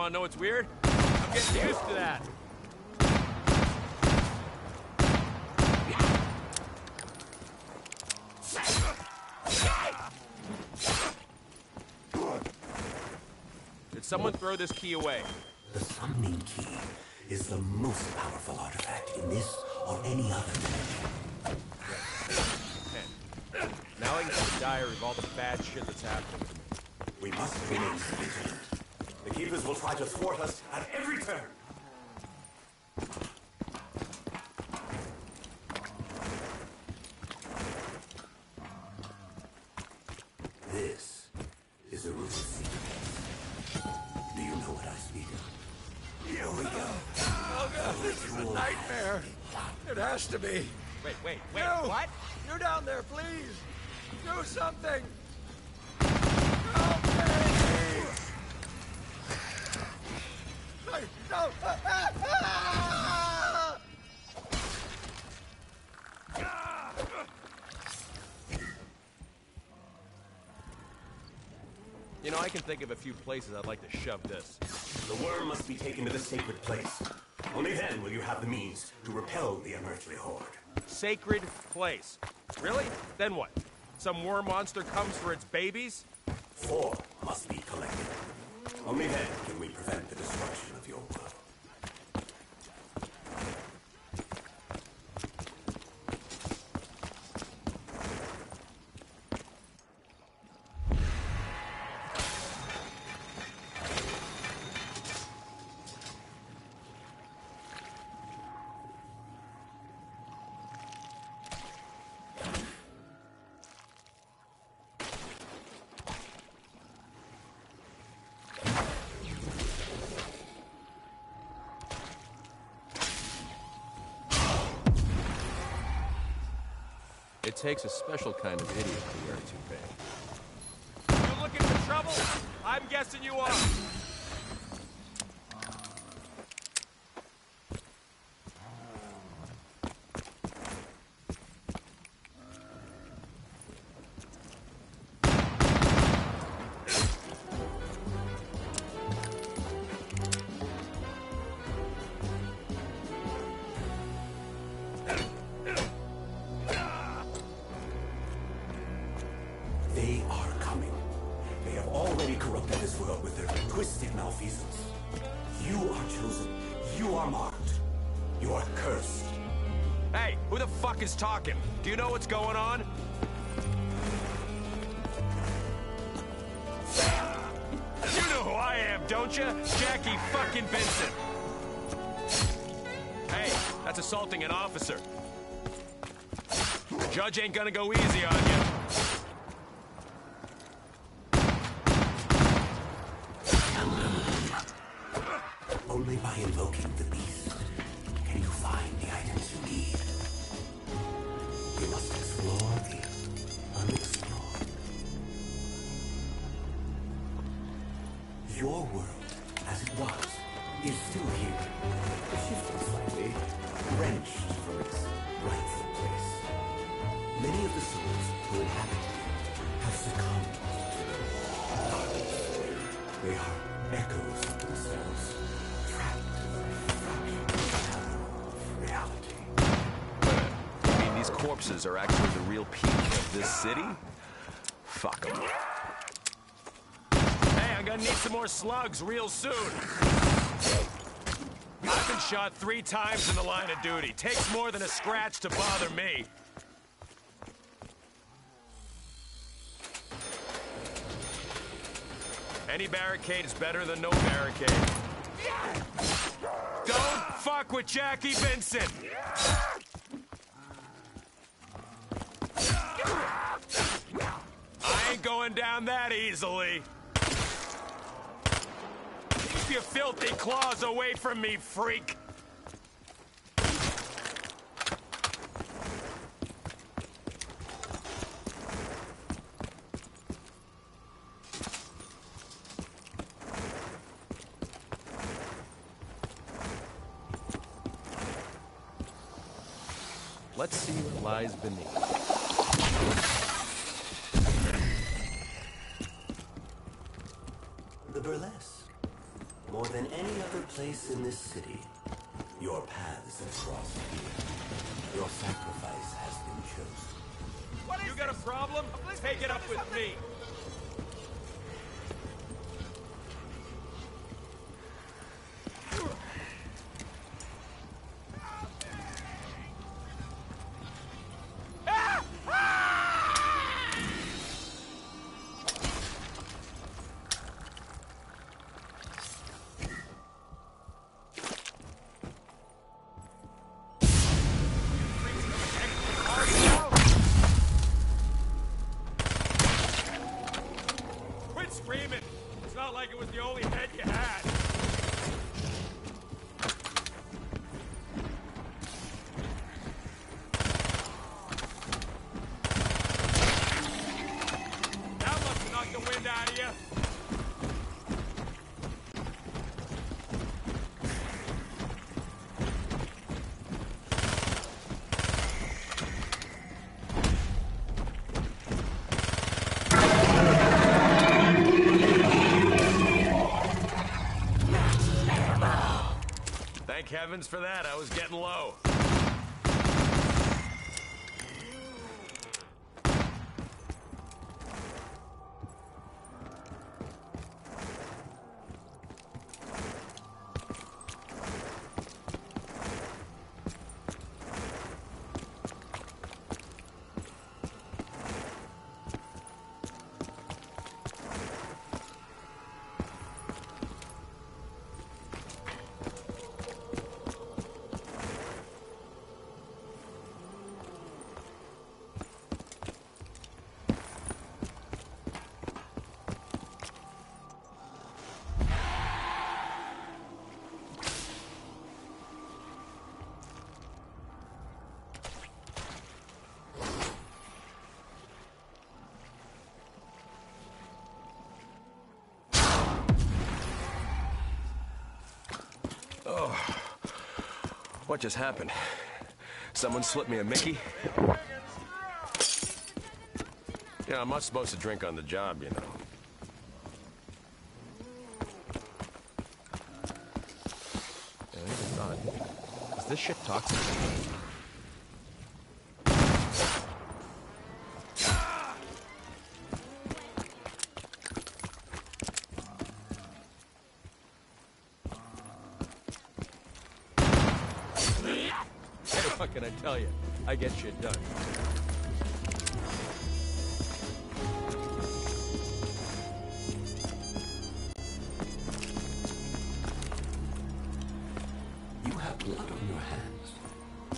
want to know what's weird? I'm getting used to that. Did someone throw this key away? The summoning key is the most powerful artifact in this or any other dimension. Now I can get the diary of all the bad shit that's happening to me. We must remain vigilant. Keepers will try to thwart us at every turn. This is a room of secrets. Do you know what I speak of? Here we go. Oh god, this is a nightmare. It has to be. Wait, wait, wait, You! what? You down there, please! Do something! Help me! Hey, no! You know, I can think of a few places I'd like to shove this. The worm must be taken to the sacred place. Only then will you have the means to repel the unearthly horde. Sacred place. Really? Then what? Some worm monster comes for its babies? Four must be collected. Only then can we prevent the destruction It takes a special kind of idiot to wear a toupee. You looking for trouble? I'm guessing you are. Ain't gonna go easy on you. Some more slugs real soon. I've been shot three times in the line of duty. Takes more than a scratch to bother me. Any barricade is better than no barricade. Don't fuck with Jackie Vincent! I ain't going down that easily. Keep your filthy claws away from me, freak! Let's see what lies beneath. The burlesque. More than than any other place in this city. Your paths have crossed here. Your sacrifice has been chosen. You got a problem? Take it up with me. Heavens for that. I was getting low. What just happened? Someone slipped me a Mickey? Yeah, I'm not supposed to drink on the job, you know. Yeah, I even thought. Is this shit toxic? Hey, what can I tell you? I get shit done. You have blood on your hands.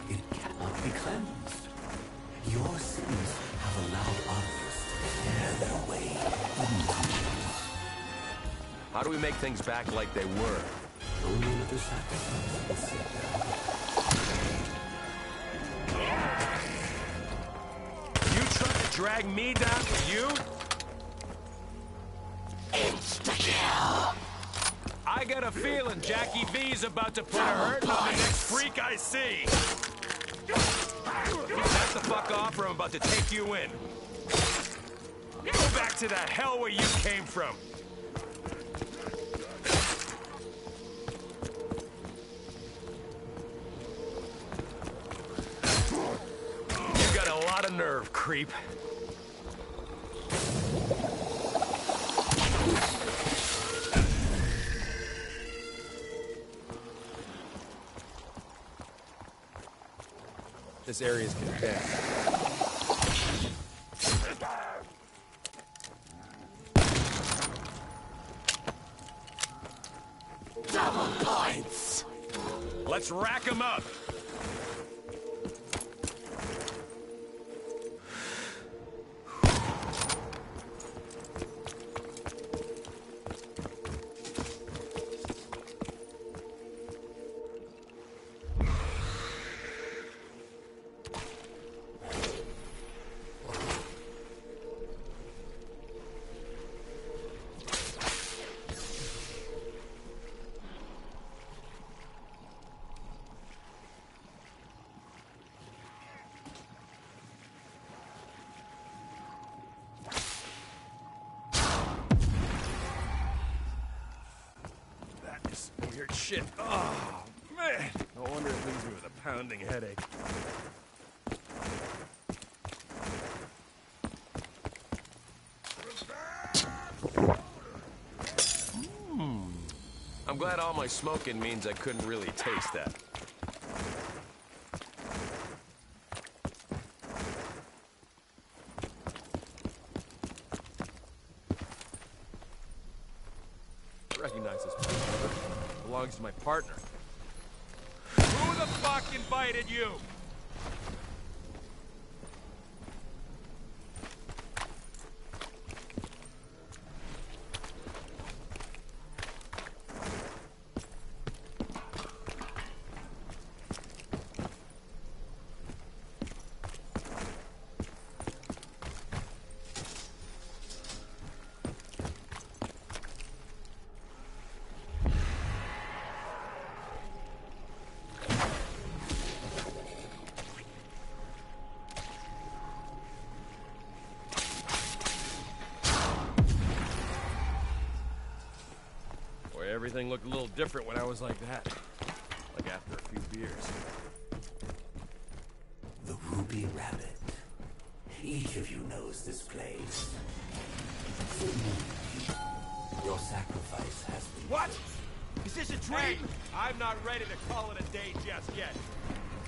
It cannot be cleansed. Your sins have allowed others to tear their way. How do we make things back like they were? Only another sacrifice drag me down with you? I got a feeling Jackie V's about to put a hurt on the next freak I see. Back the fuck off or I'm about to take you in. Go back to the hell where you came from. You got a lot of nerve, creep. This area is contained. Let's rack rack 'em up. Headache. Hmm. I'm glad all my smoking means I couldn't really taste that. Recognize this place. Belongs to my partner. Invited you? Everything looked a little different when I was like that. Like after a few beers. The Ruby Rabbit. Each of you knows this place. Your sacrifice has been. What? Is this a dream? I'm not ready to call it a day just yet.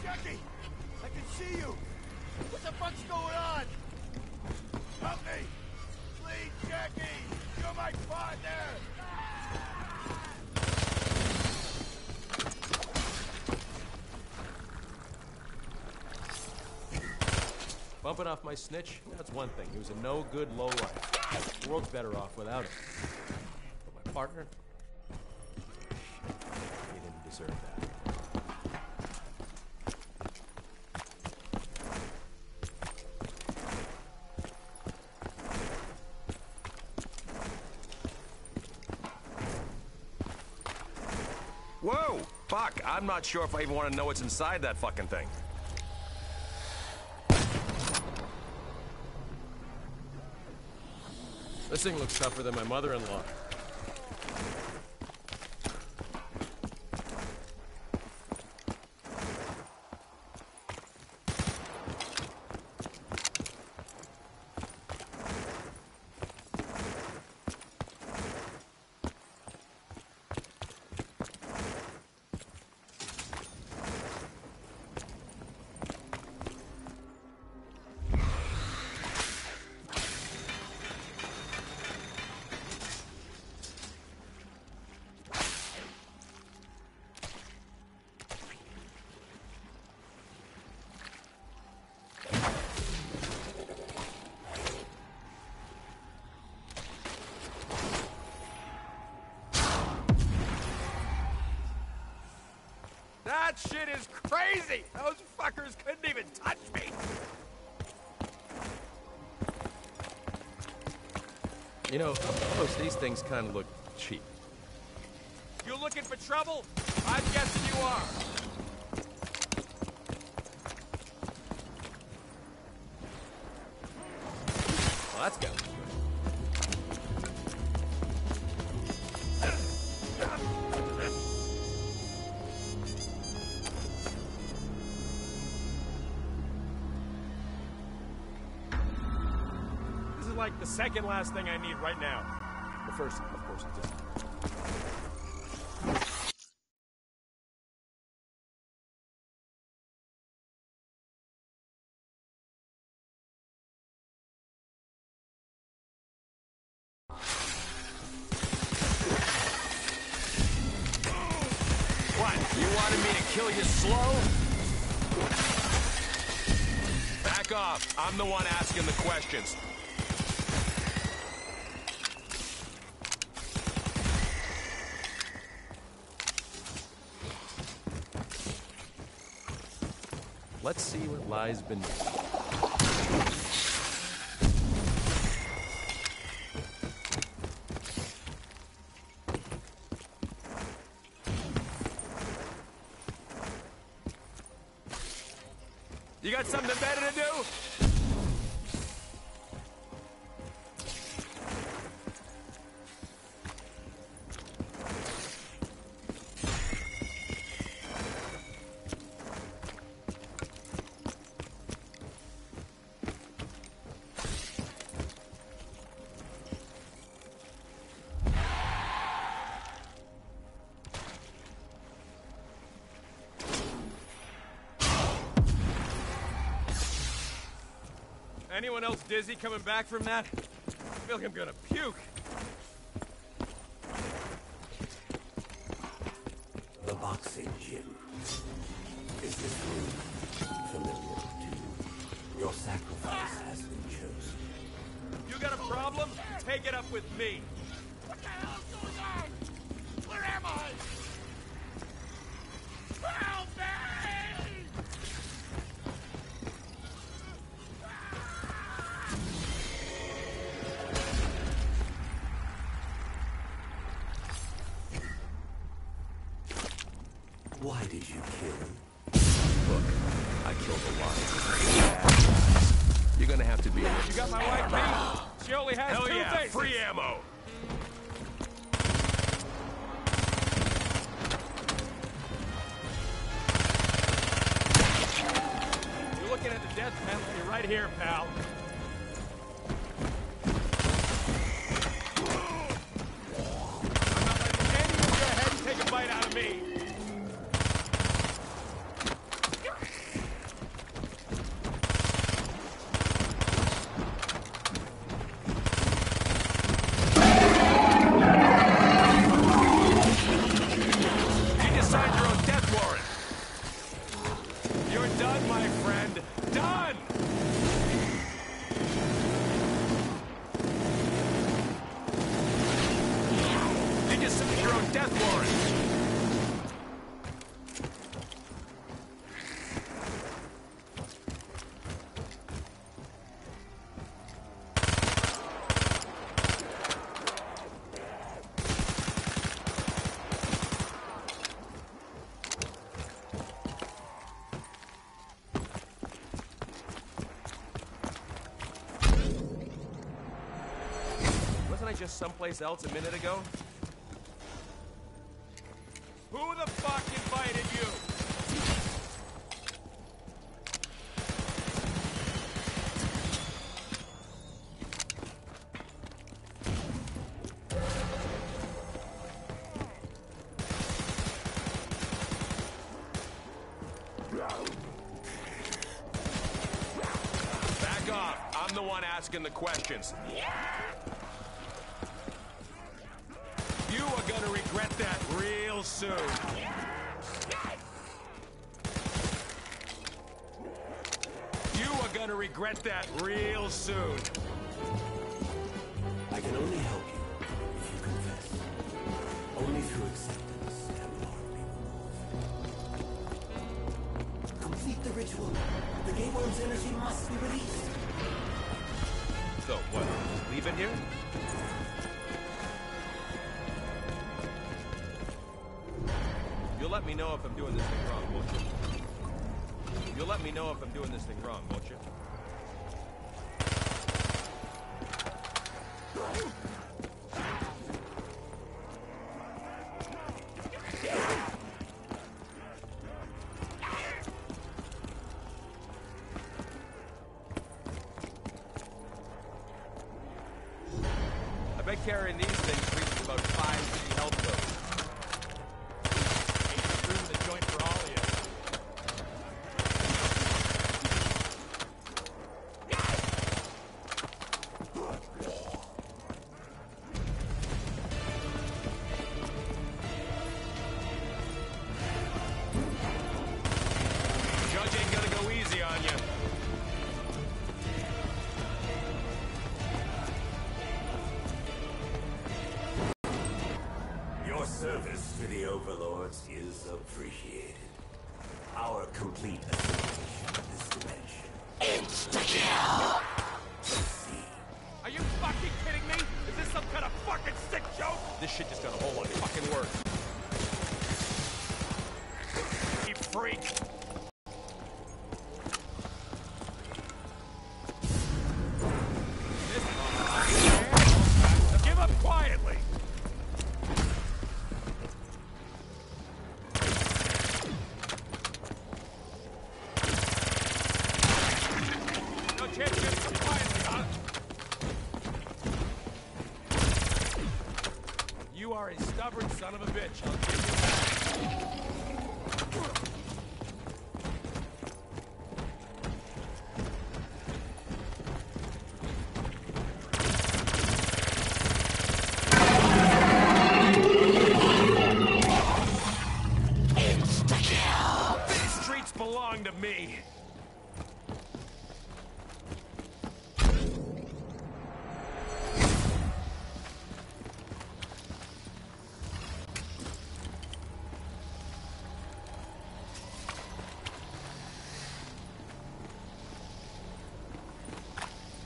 Jackie! I can see you! What the fuck's going on? Help me! Please, Jackie! You're my partner! Bumping off my snitch? That's one thing. He was a no good low life. The world's better off without him. But my partner? He didn't deserve that. Whoa! Fuck, I'm not sure if I even want to know what's inside that fucking thing. Thing looks tougher than my mother-in-law. Crazy! Those fuckers couldn't even touch me! You know, close, these things kind of look cheap. You looking for trouble? I'm guessing you are. Well, that's second last thing I need right now. The first, of course, is just. What? You wanted me to kill you slow? Back off. I'm the one asking the questions. Let's see what lies beneath. Anyone else dizzy coming back from that? I feel like I'm gonna puke. The boxing gym. Is this room familiar to you? Your sacrifice has been chosen. You got a problem? Take it up with me. Someplace else a minute ago? Who the fuck invited you? Back off. I'm the one asking the questions. You are gonna regret that real soon. You are gonna regret that real soon. I can only help you if you confess. Only through acceptance heart be. Complete the ritual. The Gateworm's energy must be released. So, what? Just leave it here? Know if I'm doing this thing wrong, won't you? You'll let me know if I'm doing this thing wrong, won't you?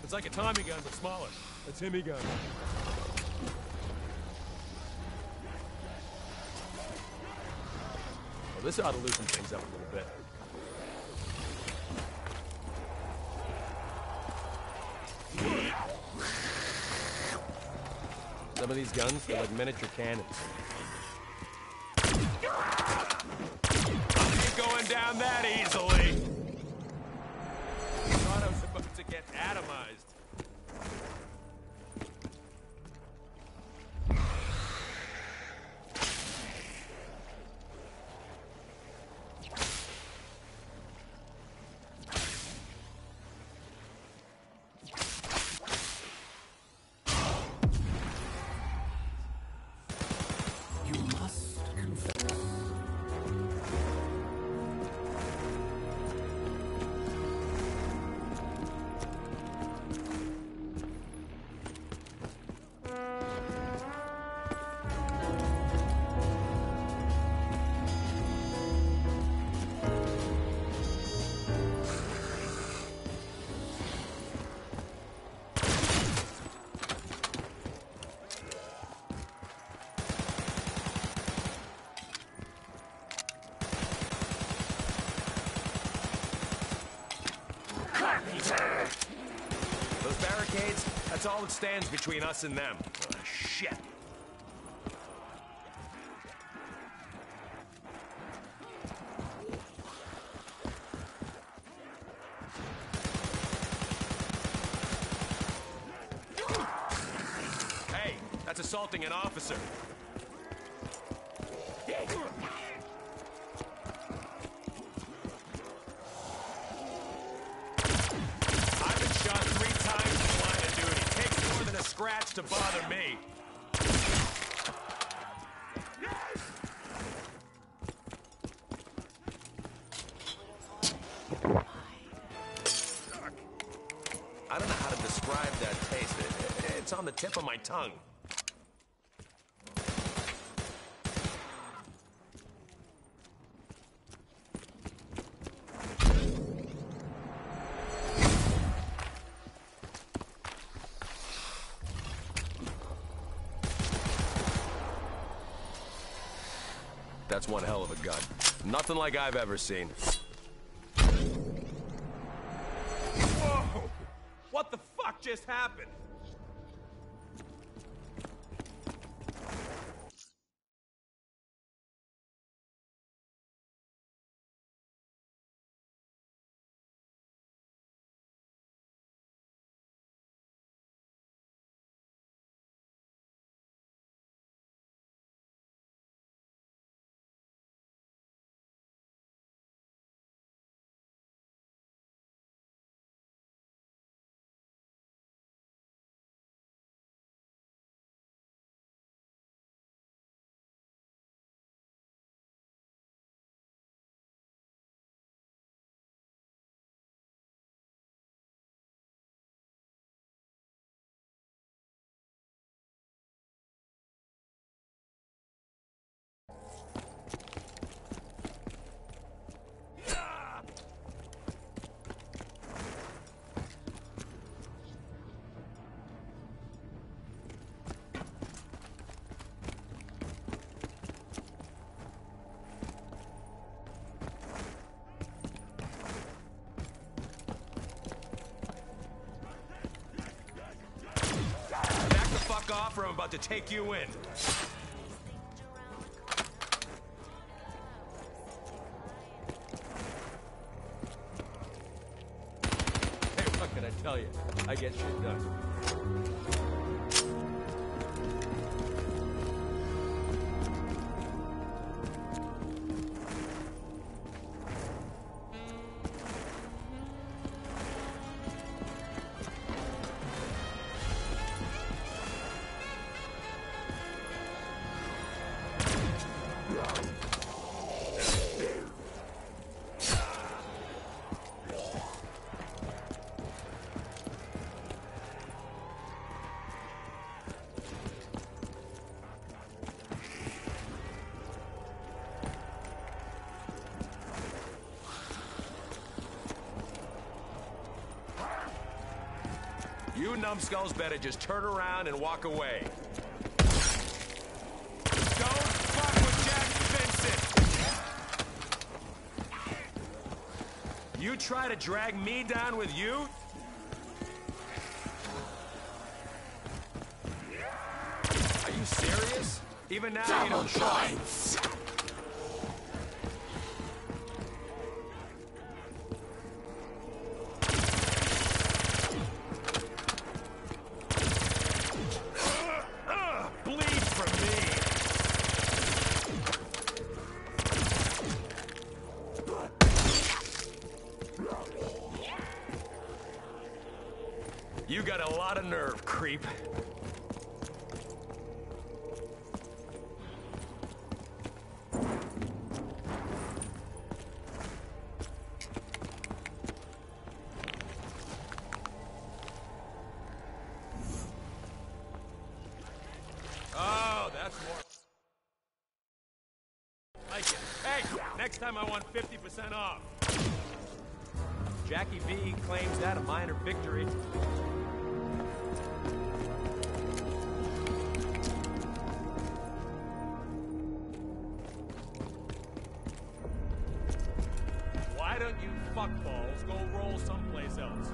It's like a Tommy gun, but smaller. A Timmy gun. Well, this ought to loosen things up a little bit. Some of these guns, they're like miniature cannons. Ain't going down that stands between us and them. Ah, shit. Hey, that's assaulting an officer. I've been shot three times in the line of duty. Takes more than a scratch to bother me. That's one hell of a gun. Nothing like I've ever seen. Whoa! What the fuck just happened? Fuck off or I'm about to take you in. Hey, what can I tell you? I get shit done. Numbskulls better just turn around and walk away. Don't fuck with Jack Vincent! You try to drag me down with you? Are you serious? Even now you don't show. Go roll someplace else?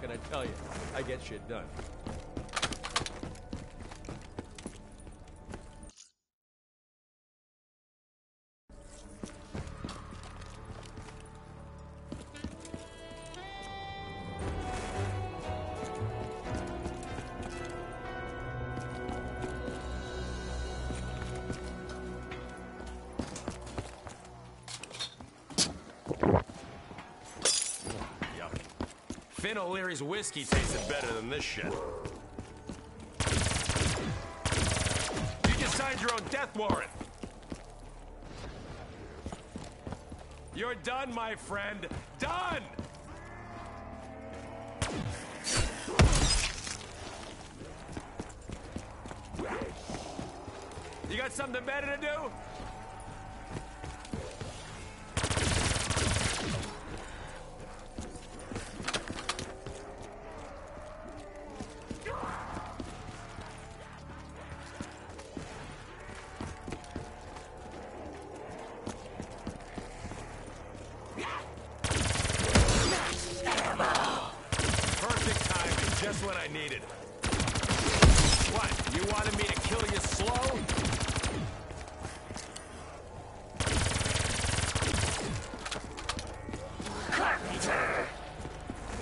Can I tell you? I get shit done. Finn O'Leary's whiskey tasted better than this shit. You just signed your own death warrant. You're done, my friend. Done! You got something better to do? Perfect timing, just what I needed. What, you wanted me to kill you slow?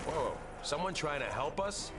Whoa, someone trying to help us?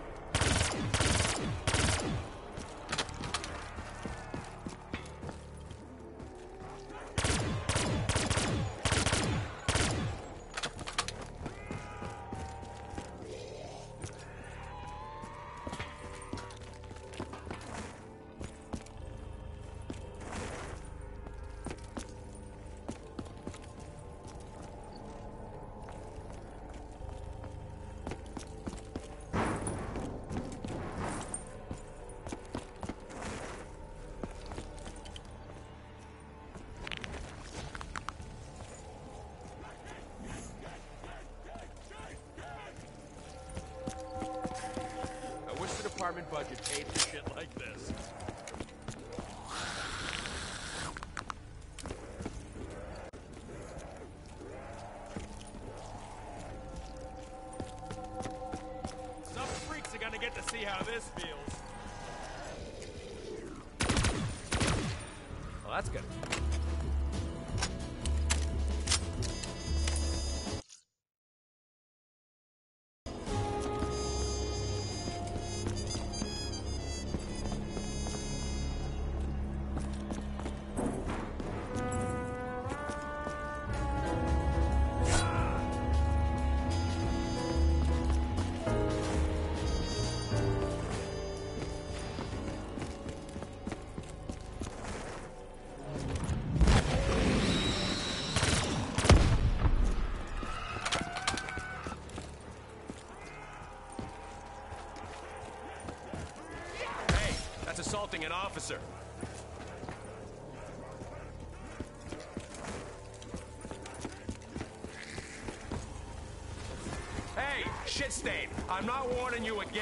See how this feels. Assaulting an officer. Hey, shit stain. I'm not warning you again.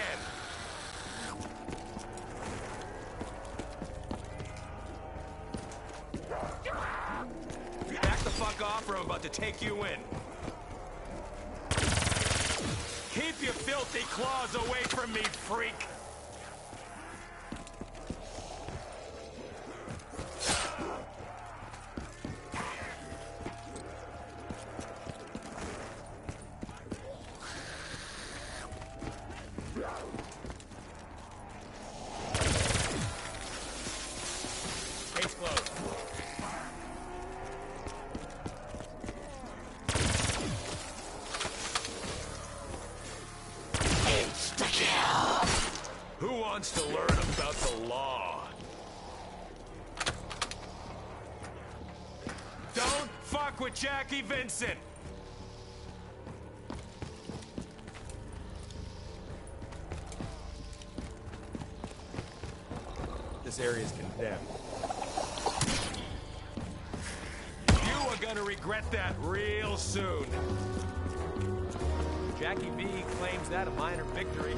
Back the fuck off or I'm about to take you in. Keep your filthy claws away from me, freak! Wants to learn about the law? Don't fuck with Jackie Vincent! This area is condemned. You are gonna regret that real soon. Jackie V claims that a minor victory.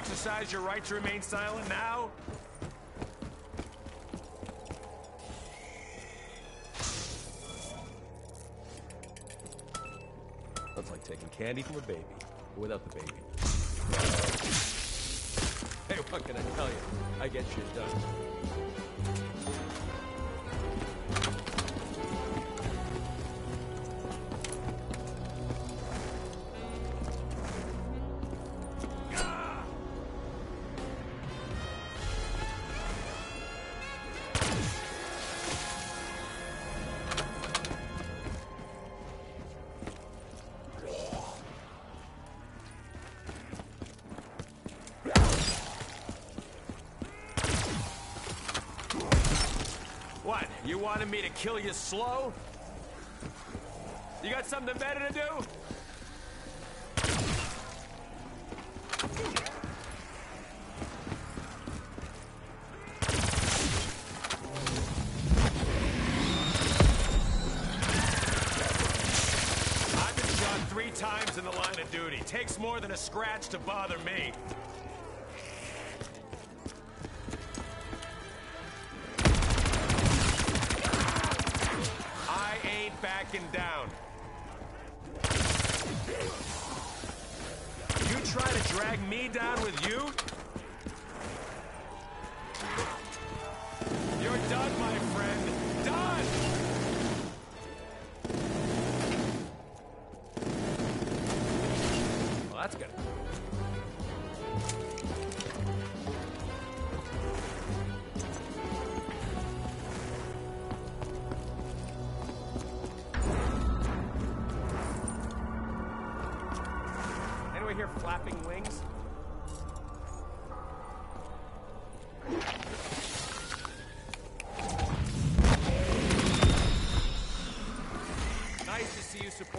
Exercise your right to remain silent now? That's like taking candy from a baby, without the baby. Hey, what can I tell you? I get shit done. Kill you slow? You got something better to do? I've been shot three times in the line of duty. Takes more than a scratch to bother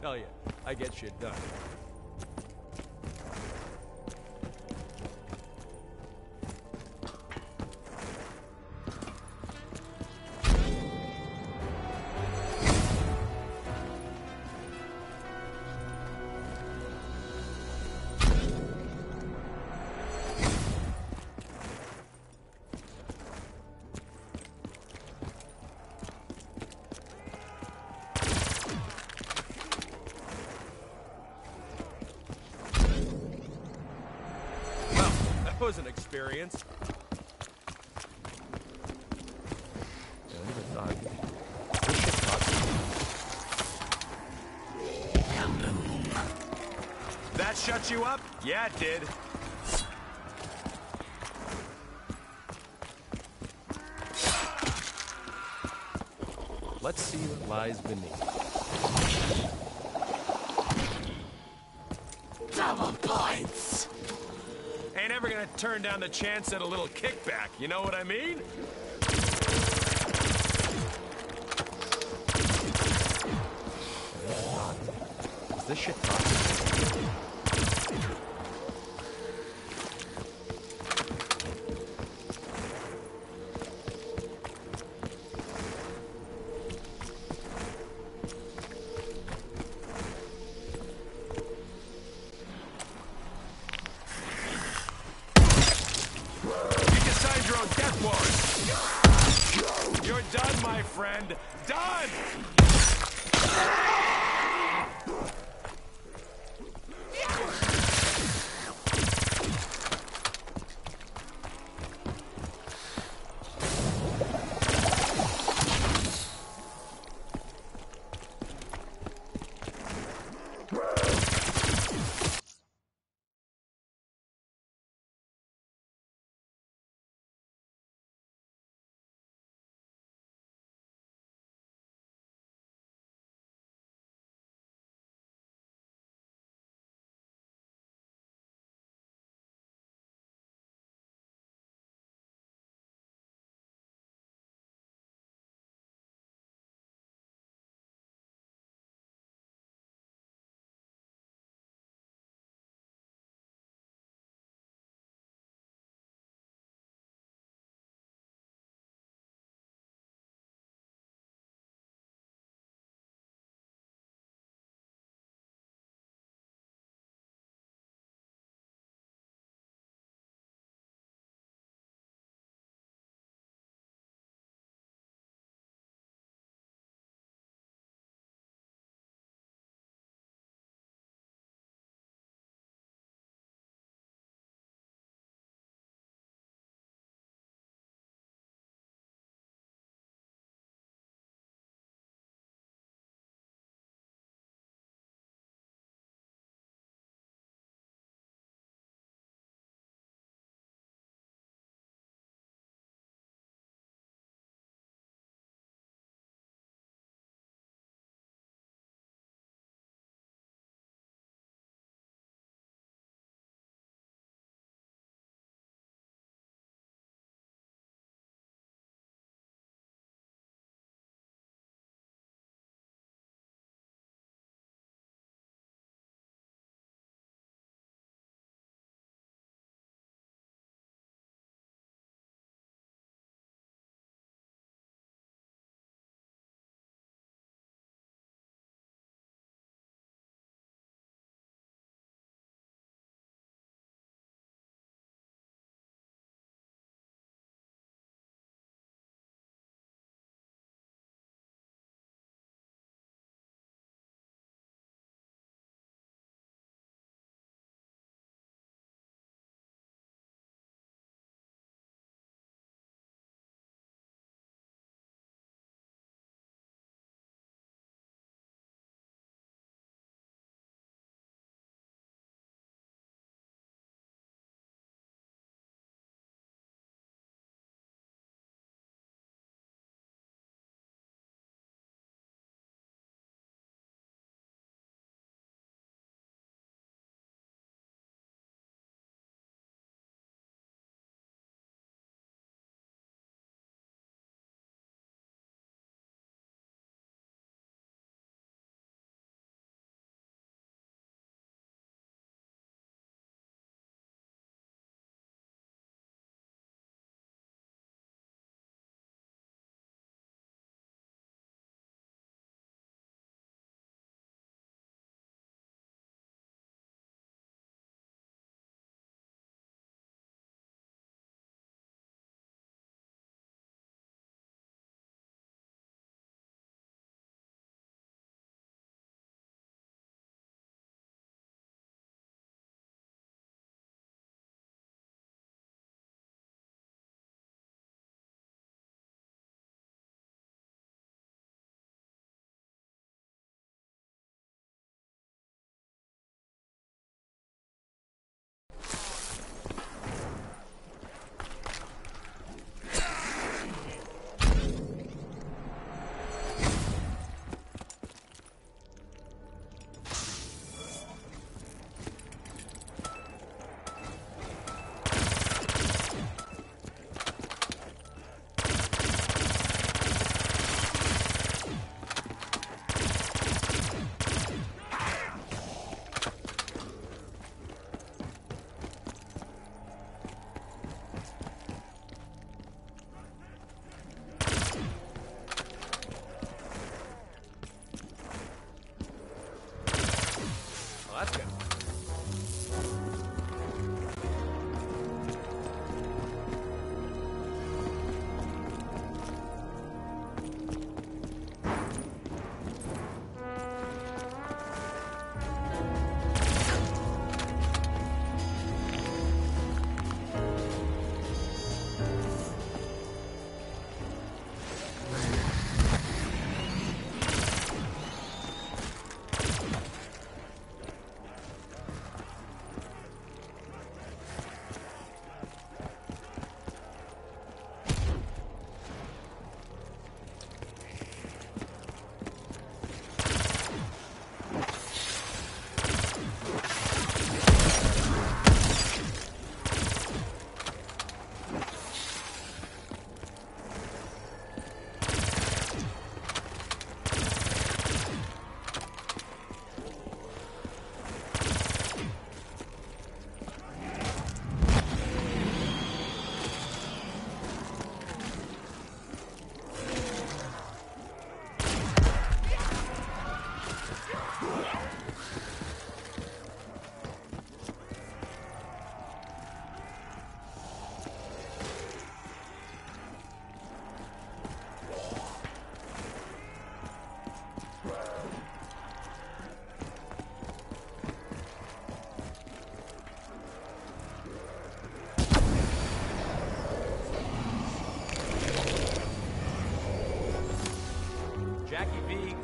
tell you? I get shit done. Experience. That shut you up? Yeah, it did. Let's see what lies beneath. Turn down the chance at a little kickback, you know what I mean? Is this shit done, my friend. Done!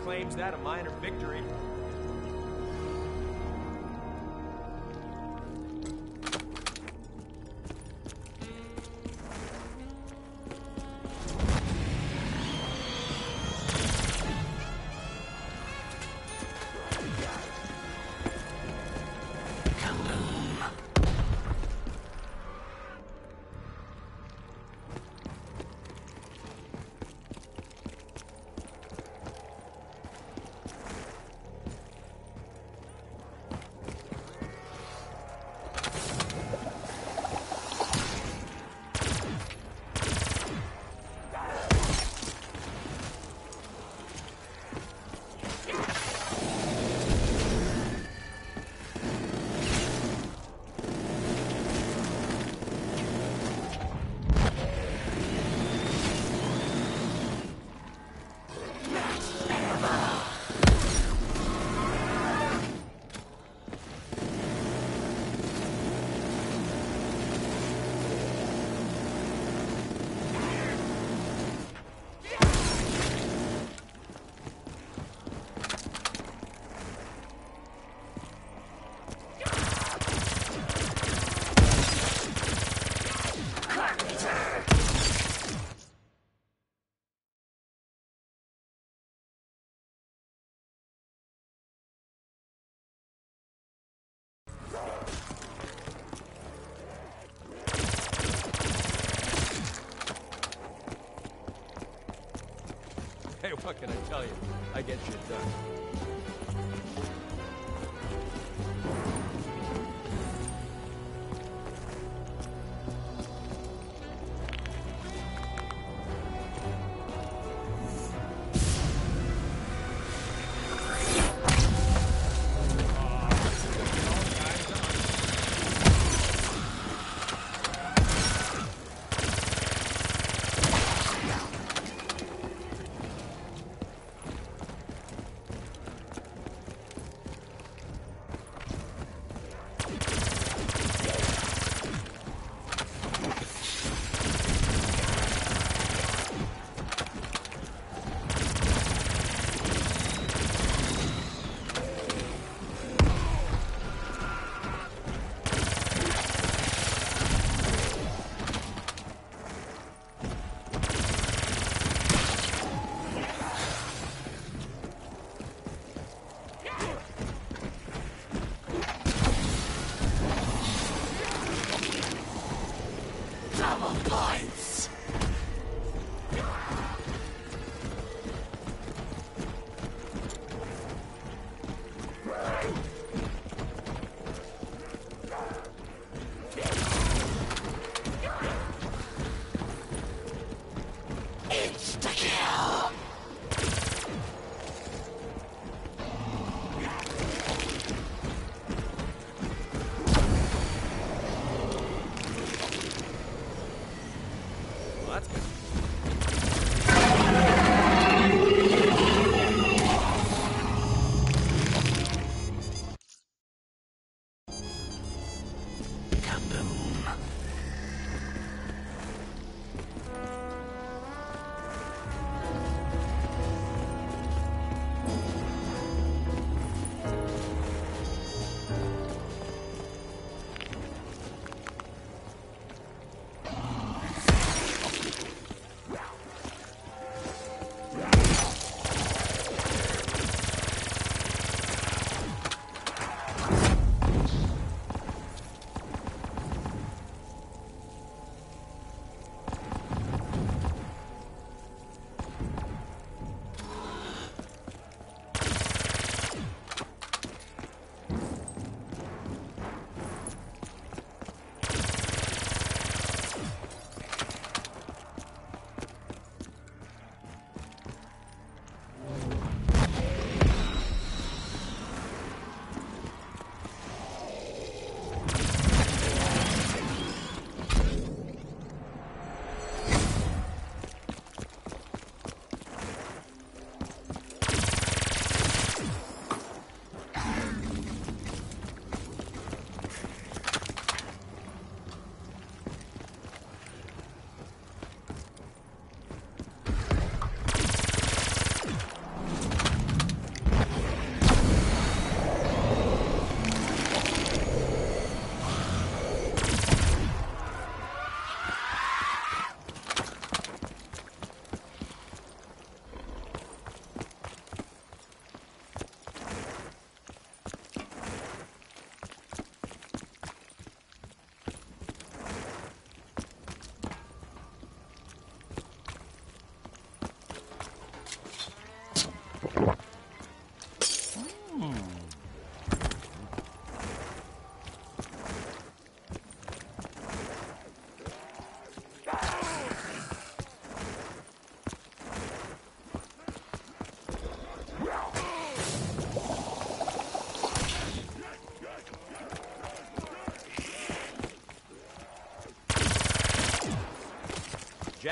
Claims that a minor victory. What can I tell you? I get shit done.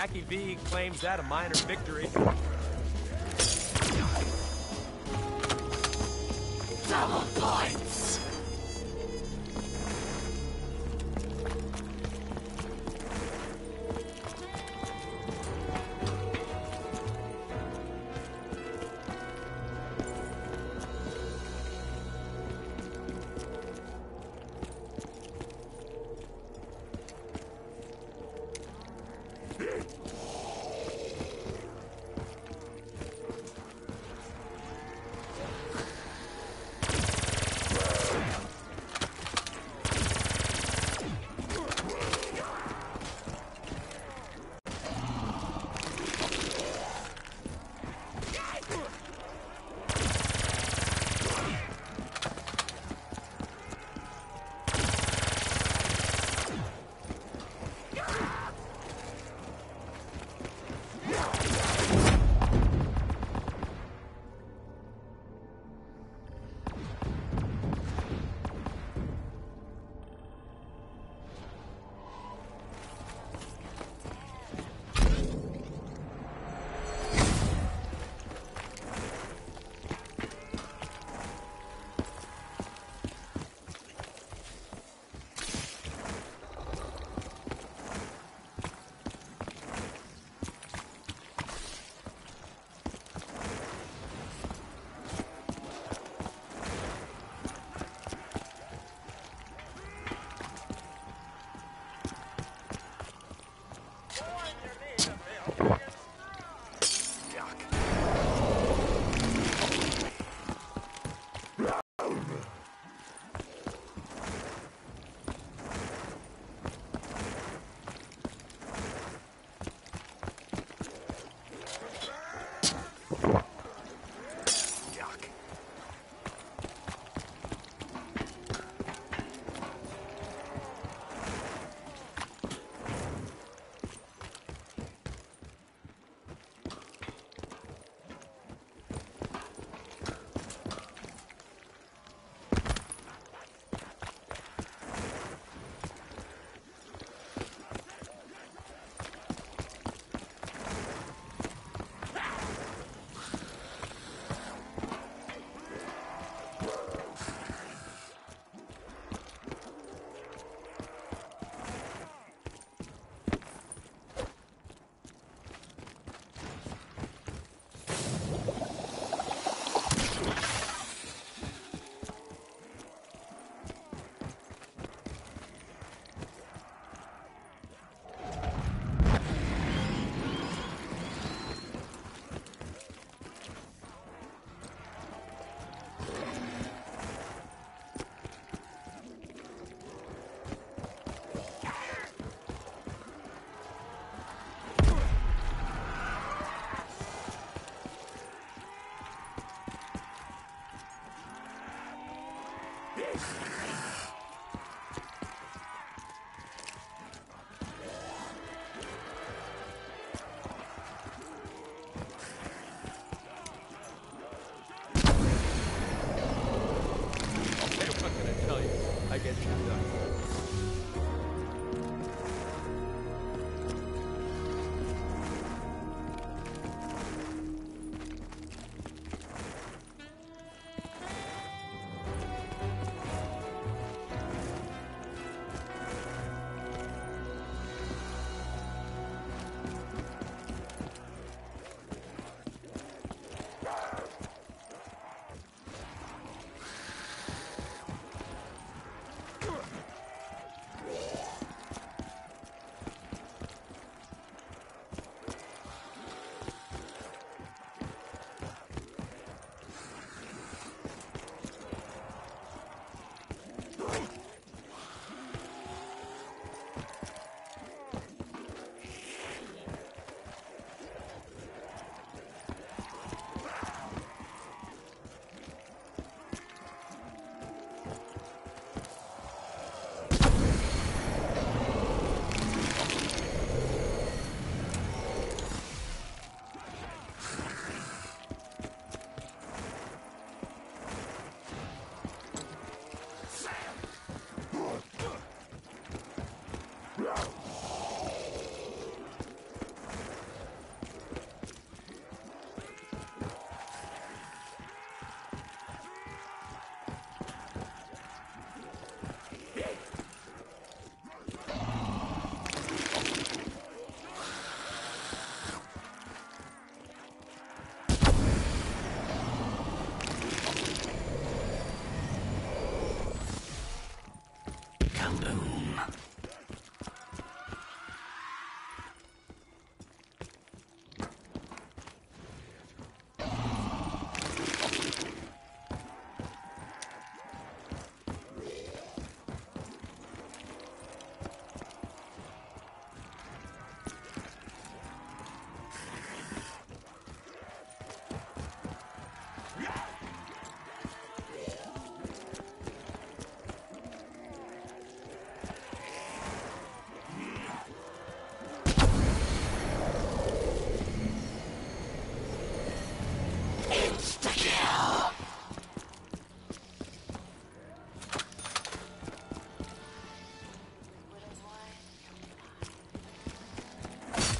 Jackie V claims that a minor victory.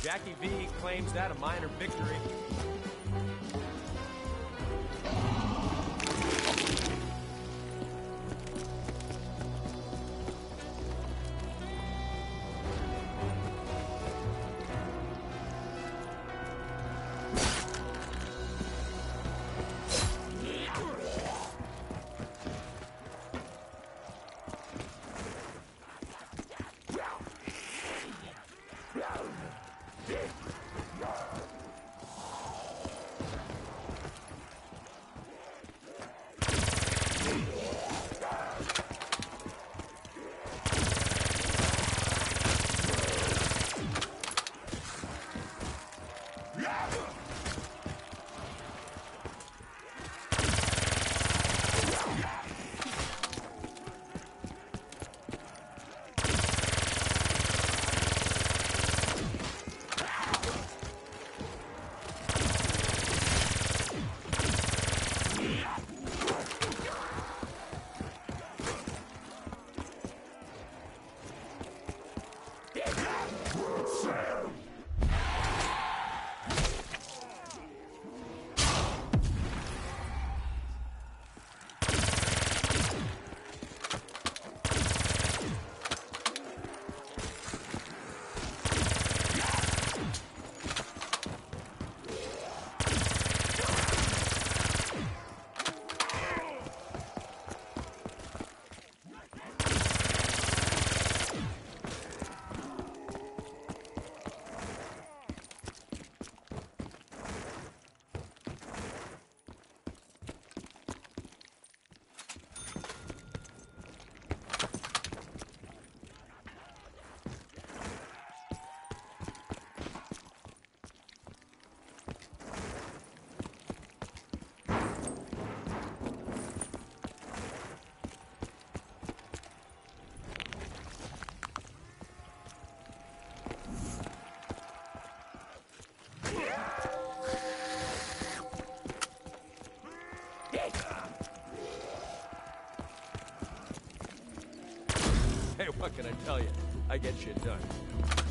Jackie V claims that a minor victory. You? I get shit done.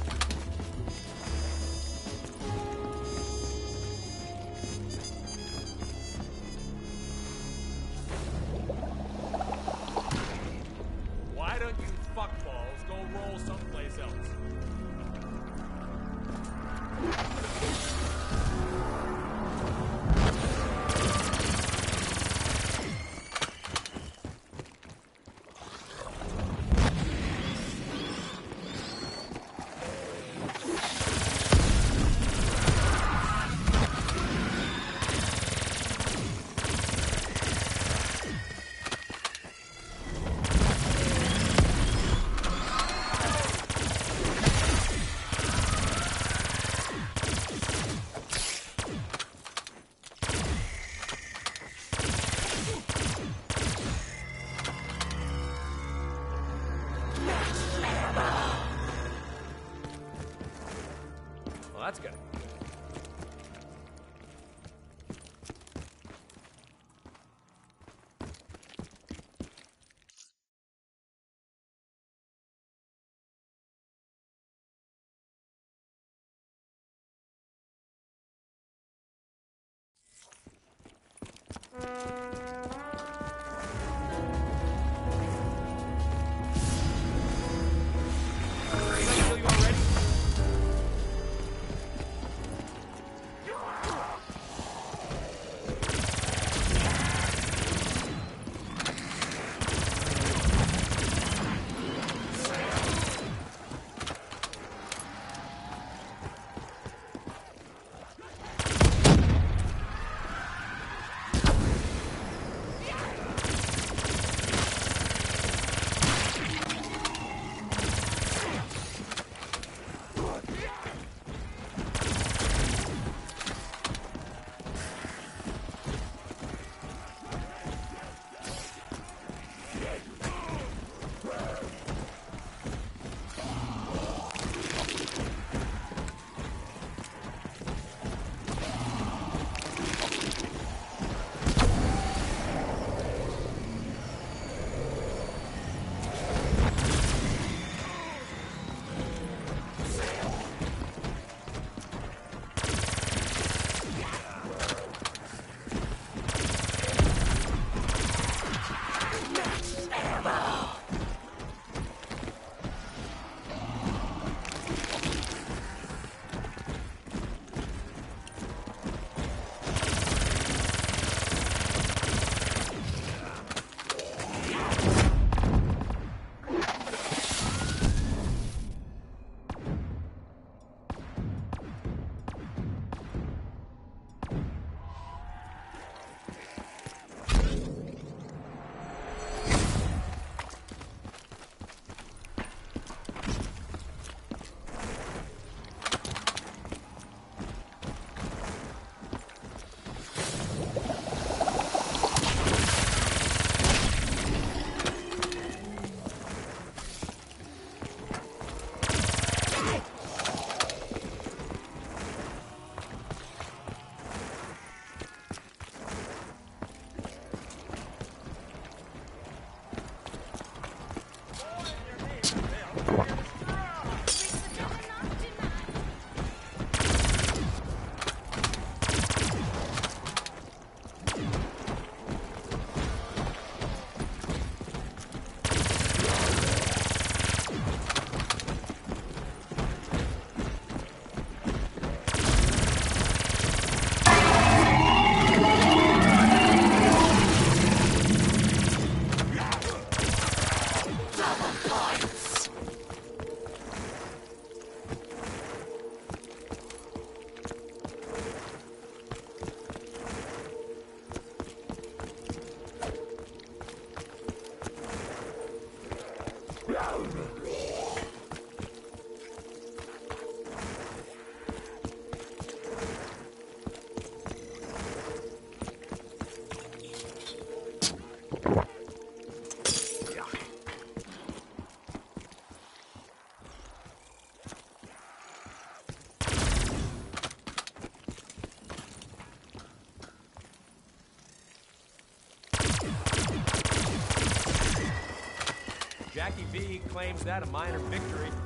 V claims that a minor victory.